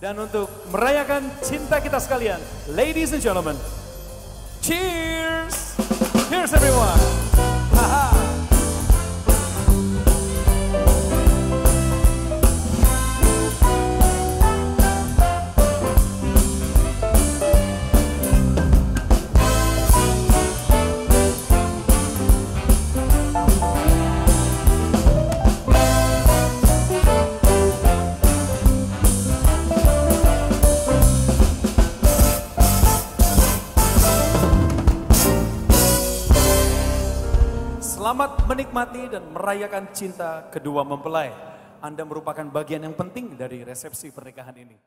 Dan untuk merayakan cinta kita sekalian, ladies and gentlemen, cheers! Cheers everyone! Selamat menikmati dan merayakan cinta kedua mempelai. Anda merupakan bagian yang penting dari resepsi pernikahan ini.